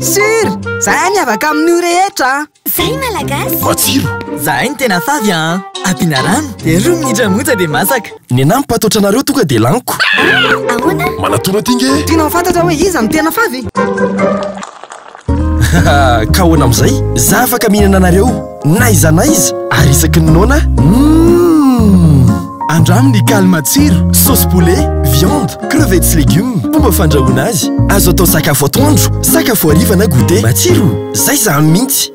Sur! Zahay miavaka amin'io rehetra! Zahay malagasy! Matsiro! Zahay ny tena favy an! Ampiana rano, dia roa minitra monja dia masaka! Nenaha mipatotra anareo tonga dia laniko! Ahoana? Manatona aty nge! Tianao fantatra hoe iza no tena favy? Ka ahoana amin'izay? Za afaka mihinana anareo! N'aiza n'aiza ary isaky ny noana Hum Andramo ny kaly matsiro, sauce poulet, viande, crevettes sy légumes. Fomba fandrahoana azy, azo atao sakafo atoandro, sakafo hariva na goûter. Matsiro, zay zany mihitsy.